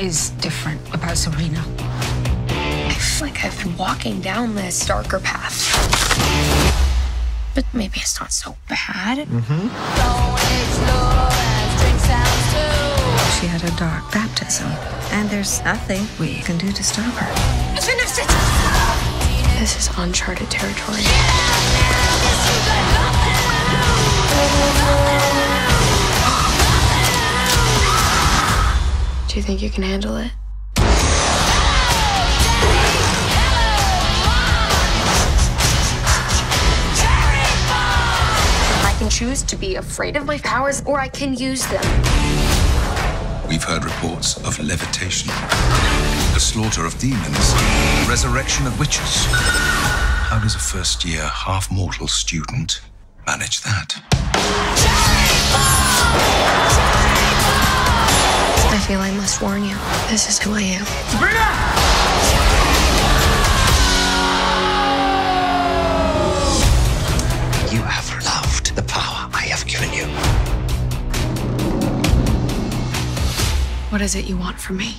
is different about Sabrina. I feel like I've been walking down this darker path. But maybe it's not so bad. Mm-hmm. She had a dark baptism, and there's nothing we can do to stop her. This is uncharted territory. Do you think you can handle it? I can choose to be afraid of my powers, or I can use them. We've heard reports of levitation, the slaughter of demons, resurrection of witches. How does a first year, half mortal student manage that? Feel I must warn you. This is who I am. Sabrina! You have loved the power I have given you. What is it you want from me?